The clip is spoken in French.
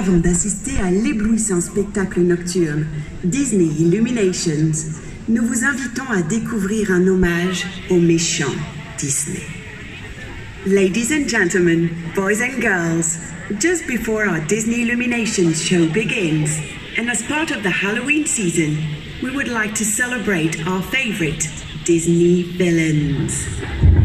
Avant d'assister à l'éblouissant spectacle nocturne Disney Illuminations, nous vous invitons à découvrir un hommage au méchant Disney. Ladies and gentlemen, boys and girls, just before our Disney Illuminations show begins, and as part of the Halloween season, we would like to celebrate our favorite Disney villains.